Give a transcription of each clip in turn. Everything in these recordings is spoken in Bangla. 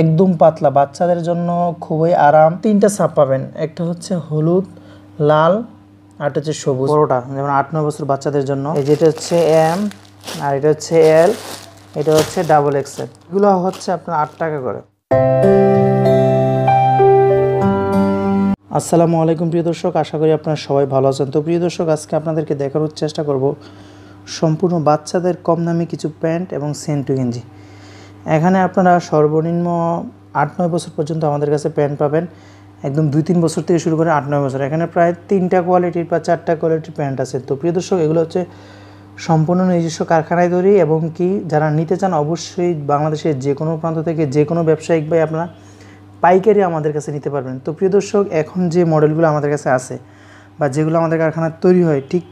একদম পাতলা। বাচ্চাদের জন্য খুবই আরাম। তিনটা ছাপ পাবেন। একটা হচ্ছে হলুদ, লাল, আর হচ্ছে সবুজ। বড়টা যেমন আট, নয় বছর বাচ্চাদের জন্য। এই যেটা হচ্ছে এম আর এটা হচ্ছে এল এটা হচ্ছে ডাবল এক্সেল এগুলো হচ্ছে আপনার আট টাকা করে। আসসালামু আলাইকুম প্রিয় দর্শক, আশা করি আপনারা সবাই ভালো আছেন। তো প্রিয় দর্শক, আজকে আপনাদেরকে দেখানোর চেষ্টা করব সম্পূর্ণ বাচ্চাদের কম দামি কিছু প্যান্ট এবং সেন্টু গেঞ্জি। এখানে আপনারা সর্বনিম্ন আট নয় বছর পর্যন্ত আমাদের কাছে প্যান্ট পাবেন। একদম দুই তিন বছর থেকে শুরু করে আট নয় বছর। এখানে প্রায় তিনটা কোয়ালিটির বা চারটা কোয়ালিটির প্যান্ট আছে। তো প্রিয় দর্শক, এগুলো হচ্ছে সম্পূর্ণ নিজস্ব কারখানায় তৈরি এবং কি যারা নিতে চান অবশ্যই বাংলাদেশের যে কোনো প্রান্ত থেকে যে কোনো ব্যবসায়িক ভাই আপনারা পাইকারি আমাদের কাছে নিতে পারবেন। তো প্রিয় দর্শক, এখন যে মডেলগুলো আমাদের কাছে আছে বা যেগুলো আমাদের কারখানায় তৈরি হয়, ঠিক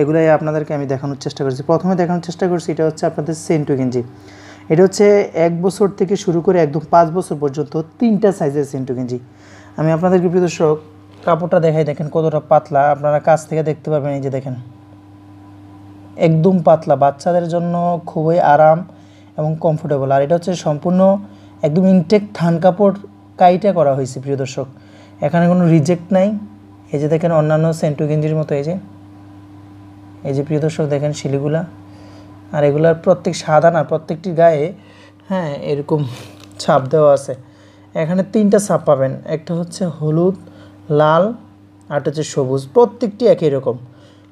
এগুলাই আপনাদেরকে আমি দেখানোর চেষ্টা করছি। প্রথমে দেখানোর চেষ্টা করছি, এটা হচ্ছে আপনাদের সেন্টু গেঞ্জি। এটা হচ্ছে এক বছর থেকে শুরু করে একদম পাঁচ বছর পর্যন্ত তিনটা সাইজের সেন্টু গেঞ্জি। আমি আপনাদেরকে প্রিয় দর্শক, কাপড়টা দেখাই, দেখেন কতটা পাতলা। আপনারা কাছ থেকে দেখতে পাবেন এই যে দেখেন। একদম পাতলা, বাচ্চাদের জন্য খুবই আরাম এবং কমফোর্টেবল আর এটা হচ্ছে সম্পূর্ণ একদম ইনটেক থান কাপড় কাইটা করা হয়েছে, প্রিয় দর্শক। এখানে কোনো রিজেক্ট নাই। এই যে দেখেন অন্যান্য সেন্টু গেঞ্জির মতো, এই যে। এই যে প্রিয় দর্শক, দেখেন শিলিগুলা। আর এগুলার প্রত্যেক সাদা না প্রত্যেকটি গায়ে হ্যাঁ এরকম ছাপ দেওয়া আছে। এখানে তিনটা ছাপ পাবেন, একটা হচ্ছে হলুদ, লাল, আর হচ্ছে সবুজ, প্রত্যেকটি একই রকম।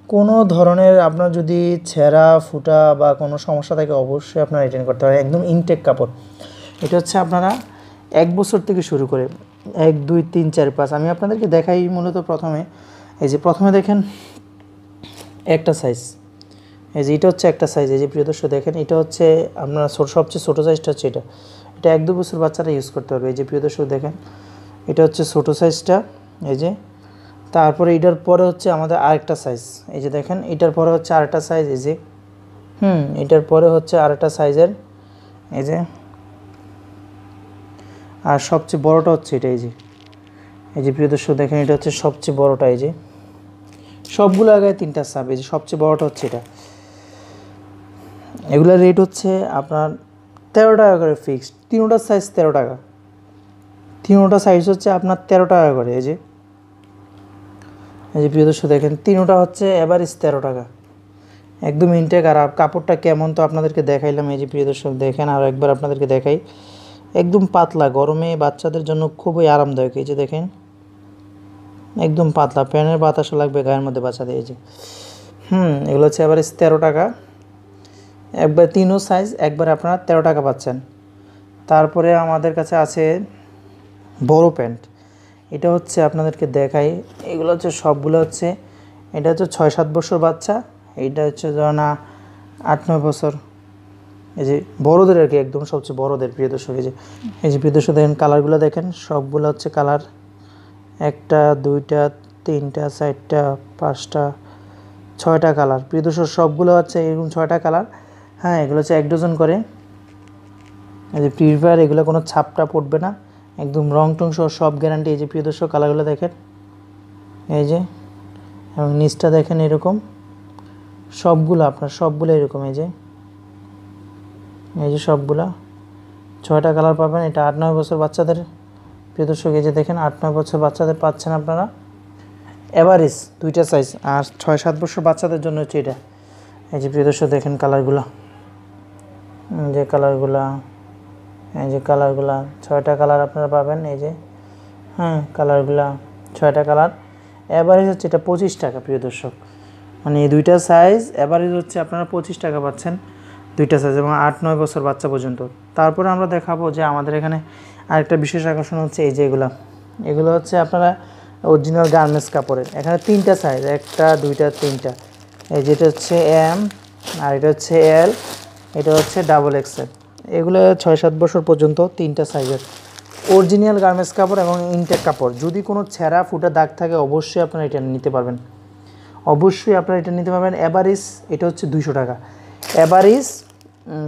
কোনো ধরনের আপনার যদি ছেঁড়া, ফুটা বা কোনো সমস্যা থাকে, অবশ্যই আপনার রিটার্ন করতে হবে একদম ইনটেক কাপড়। এটা হচ্ছে আপনারা এক বছর থেকে শুরু করে, এক, দুই, তিন, চার, পাঁচ, আমি আপনাদেরকে দেখাই মূলত প্রথমে। এই যে প্রথমে দেখেন, একটা সাইজ এই যে এটা হচ্ছে একটা সাইজ এই যে প্রিয় দর্শক দেখেন, এটা হচ্ছে আপনার সবচেয়ে ছোটো সাইজটা হচ্ছে এটা। এটা এক দু বছর বাচ্চারা ইউজ করতে পারবে। এই যে প্রিয় দর্শক দেখেন, এটা হচ্ছে ছোটো সাইজটা এই যে। তারপরে এটার পরে হচ্ছে আমাদের আরেকটা সাইজ এই যে দেখেন, এটার পরে হচ্ছে আরেকটা সাইজ এই যে। হুম, এটার পরে হচ্ছে আরেকটা সাইজের এই যে। আর সবচেয়ে বড়টা হচ্ছে এটা, এই যে। এই যে প্রিয় দর্শক দেখেন, এটা হচ্ছে সবচেয়ে বড়টা, এই যে। সবগুলো আগে তিনটা সাব এই যে সবচেয়ে বড়টা হচ্ছে এটা। এগুলোর রেট হচ্ছে আপনার তেরো টাকা করে ফিক্সড তিনোটার সাইজ তেরো টাকা। তিনোটা সাইজ হচ্ছে আপনার তেরো টাকা করে, এই যে। এই যে প্রিয় দর্শক, দেখেন, তিনোটা হচ্ছে এভারেজ তেরো টাকা। একদম ইনটেক আর কাপড়টা কেমন তো আপনাদেরকে দেখাইলাম, এই যে প্রিয় দর্শক, দেখেন, আর একবার আপনাদেরকে দেখাই। একদম পাতলা, গরমে বাচ্চাদের জন্য খুবই আরামদায়ক, এই যে দেখেন। একদম পাতলা প্যানের বাতাসও লাগবে গায়ের মধ্যে বাচ্চাদের, এই যে। হুম, এগুলো হচ্ছে এভারেজ তেরো টাকা। একবার তিনও সাইজ একবার আপনারা তেরো টাকা পাচ্ছেন। তারপরে আমাদের কাছে আছে বড় প্যান্ট। এটা হচ্ছে আপনাদেরকে দেখাই। এগুলো হচ্ছে সবগুলো হচ্ছে, এটা হচ্ছে ছয় সাত বছর বাচ্চা এইটা হচ্ছে ধরেন আট নয় বছর। এই যে বড়োদের আর কি, একদম সবচেয়ে বড়োদের, প্রিয় দর্শক, এই যে এই যে প্রিয় দর্শক, দেখেন কালারগুলো দেখেন, সবগুলো হচ্ছে কালার। একটা, দুইটা, তিনটা, চারটা, পাঁচটা, ছয়টা কালার। প্রিয় দর্শক, সবগুলো হচ্ছে এরকম ছয়টা কালার। হ্যাঁ এগুলো হচ্ছে এক ডজন করে। এই যে প্রিফায়ার এগুলো কোনো ছাপটা পড়বে না। একদম রং টং সহ সব গ্যারান্টি এই যে প্রিয় দর্শক, কালারগুলো দেখেন। এই যে, এবং নিচটা দেখেন এরকম। সবগুলো আপনার, সবগুলো এরকম, এই যে। এই যে সবগুলা। ছয়টা কালার পাবেন, এটা আট নয় বছর বাচ্চাদের। প্রিয় দর্শক, এই যে দেখেন, আট নয় বছর বাচ্চাদের পাচ্ছেন আপনারা। এভারেজ দুইটা সাইজ আর ছয় সাত বছর বাচ্চাদের জন্য হচ্ছে এটা। এই যে প্রিয় দর্শক, দেখেন কালারগুলো। যে কালারগুলা, এই যে কালারগুলা, ছয়টা কালার আপনারা পাবেন, এই যে হ্যাঁ কালারগুলা, ছয়টা কালার। অ্যাভারেজ হচ্ছে এটা পঁচিশ টাকা, প্রিয় দর্শক। মানে এই দুইটা সাইজ অ্যাভারেজ হচ্ছে আপনারা পঁচিশ টাকা পাচ্ছেন দুইটা সাইজ এবং আট, নয় বছর বাচ্চা পর্যন্ত। তারপরে আমরা দেখাবো যে আমাদের এখানে আরেকটা বিশেষ আকর্ষণ হচ্ছে এই যে এগুলো। এগুলো হচ্ছে আপনারা অরিজিনাল গার্মেন্টস কাপড়ের। এখানে তিনটা সাইজ একটা, দুইটা, তিনটা। এই যেটা হচ্ছে এম আর এটা হচ্ছে এল এটা হচ্ছে ডাবল এক্সেল এগুলো ছয় সাত বছর পর্যন্ত তিনটা সাইজের অরিজিনাল গার্মেন্টস কাপড় এবং ইনটেক কাপড়। যদি কোনো ছেঁড়া ফুটা দাগ থাকে, অবশ্যই আপনারা এটা নিতে পারবেন। অবশ্যই আপনারা এটা নিতে পারবেন। অ্যাভারেজ এটা হচ্ছে দুইশো টাকা। অ্যাভারেজ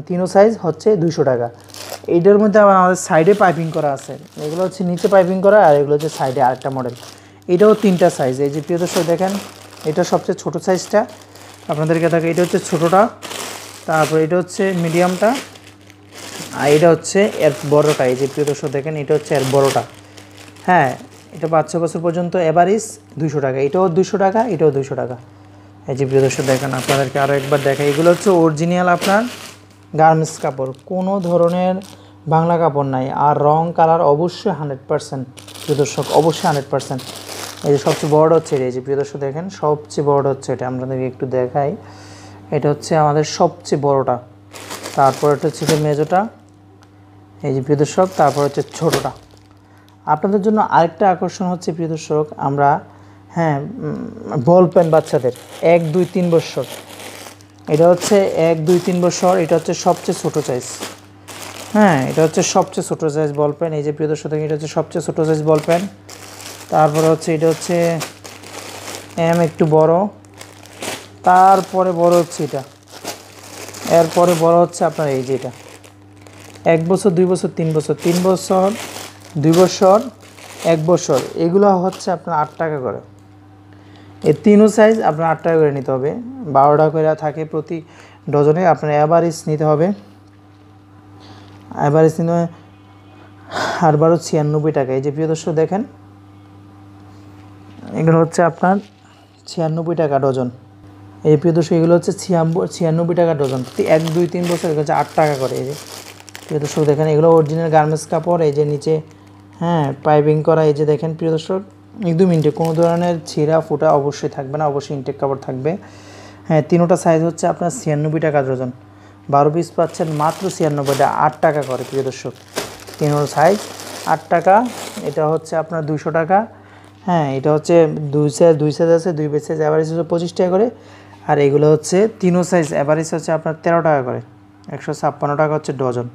তিনো সাইজ হচ্ছে দুইশো টাকা। এইটার মধ্যে আবার আমাদের সাইডে পাইপিং করা আছে। এগুলো হচ্ছে নিচে পাইপিং করা আর এগুলো হচ্ছে সাইডে আরেকটা মডেল এটাও তিনটা সাইজ এই যে প্রিয় দর্শক, দেখেন, এটা সবচেয়ে ছোটো সাইজটা আপনাদেরকে থাকে এটা হচ্ছে ছোটোটা। তারপর এটা হচ্ছে মিডিয়ামটা আর এটা হচ্ছে এর বড়টা, এই যে প্রিয় দর্শক দেখেন, এটা হচ্ছে এর বড়টা। হ্যাঁ এটা পাঁচ ছ বছর পর্যন্ত এভারেজ দুশো টাকা। এটাও দুশো টাকা, এটাও দুশো টাকা। এই যে প্রিয় দর্শক দেখেন, আপনাদেরকে আরও একবার দেখা এগুলো হচ্ছে অরিজিনাল আপনার গার্মেন্টস কাপড়। কোনো ধরনের বাংলা কাপড় নাই, আর রং কালার অবশ্যই হান্ড্রেড পার্সেন্ট প্রিয় দর্শক, অবশ্যই হান্ড্রেড পার্সেন্ট এই যে সবচেয়ে বড় হচ্ছে এটা, এই যে প্রিয় দর্শক দেখেন, সবচেয়ে বড় হচ্ছে এটা। আপনাদেরকে একটু দেখাই। এটা হচ্ছে আমাদের সবচেয়ে বড়টা। তারপর এটা হচ্ছে যে মেজোটা। এই যে প্রিয় দর্শক, তারপর হচ্ছে ছোটোটা। আপনাদের জন্য আরেকটা আকর্ষণ হচ্ছে প্রিয় দর্শক, আমরা হ্যাঁ বল পেন বাচ্চাদের, এক, দুই, তিন বছর এটা হচ্ছে এক, দুই, তিন বছর এটা হচ্ছে সবচেয়ে ছোটো সাইজ হ্যাঁ এটা হচ্ছে সবচেয়ে ছোটো সাইজ বল পেন। এই যে প্রিয় দর্শক এটা হচ্ছে সবচেয়ে ছোটো সাইজ বল পেন। তারপরে হচ্ছে, এটা হচ্ছে, এম, একটু বড়। তারপরে বড় হচ্ছে এটা। এরপরে বড় হচ্ছে আপনার এই যে এটা। এক বছর, দুই বছর, তিন বছর। তিন বছর, দুই বছর, এক বছর। এগুলো হচ্ছে আপনার আট টাকা করে। এই তিনও সাইজ আপনার আট টাকা করে নিতে হবে। বারো টাকা করে থাকে প্রতি ডজনে। আপনার অ্যাভারেজ নিতে হবে। অ্যাভারেজ নিতে হবে আর বারো ছিয়ানব্বই টাকা। এই যে প্রিয় দর্শক দেখেন, এগুলো হচ্ছে আপনার ছিয়ানব্বই টাকা ডজন। এই প্রিয় দর্শক, এগুলো হচ্ছে ছিয়ানব্বই ছিয়ানব্বই টাকা ডজন। এক, দুই, তিন বছর হচ্ছে আট টাকা করে। এই যে, প্রিয় দর্শক, দেখেন, এগুলো অরিজিনাল গার্মেন্টস কাপড়, এই যে নিচে হ্যাঁ পাইপিং করা, এই যে দেখেন, প্রিয় দর্শক একদম ইনটেক কোনো ধরনের ছিঁড়া ফুটা অবশ্যই থাকবে না, অবশ্যই ইনটেক কাপড় থাকবে। হ্যাঁ তিনোটা সাইজ হচ্ছে আপনার ছিয়ানব্বই টাকা ডজন। বারো পিস পাচ্ছেন মাত্র ছিয়ানব্বইটা আট টাকা করে, প্রিয় দর্শক। তিনোর সাইজ আট টাকা, এটা হচ্ছে আপনার দুশো টাকা। হ্যাঁ এটা হচ্ছে দুই সাইজ দুই সাইজ আছে, দুই সাইজ অ্যাভারেজ হচ্ছে পঁচিশ টাকা করে। আর এগুলো হচ্ছে তিনও সাইজ অ্যাভারেজ হচ্ছে আপনার তেরো টাকা করে। একশো ছাপ্পান্ন টাকা হচ্ছে ডজন।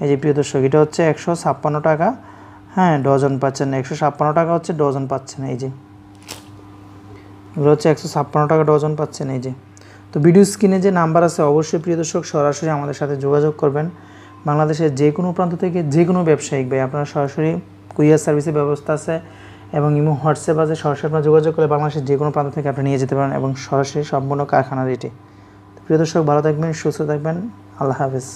এই যে প্রিয় দর্শক, এটা হচ্ছে একশো ছাপ্পান্ন টাকা। হ্যাঁ ডজন পাচ্ছেন। একশো ছাপ্পান্ন টাকা হচ্ছে ডজন পাচ্ছেন। এই যে। এগুলো হচ্ছে একশো ছাপ্পান্ন টাকা ডজন পাচ্ছেন। এই যে। তো ভিডিও স্ক্রিনে যে নাম্বার আছে, অবশ্যই প্রিয় দর্শক, সরাসরি আমাদের সাথে যোগাযোগ করবেন। বাংলাদেশের যে কোনো প্রান্ত থেকে যে কোনো ব্যবসায়িক ভাই, আপনারা সরাসরি কুরিয়ার সার্ভিসের ব্যবস্থা আছে। এবং ইমো হোয়াটসঅ্যাপ আছে, সরাসরি আপনারা যোগাযোগ করে বাংলাদেশের যে কোনো প্রান্ত থেকে আপনি নিয়ে যেতে পারেন এবং সরাসরি সম্পূর্ণ কারখানা রেটে। প্রিয় দর্শক, ভালো থাকবেন, সুস্থ থাকবেন। আল্লাহ হাফেজ।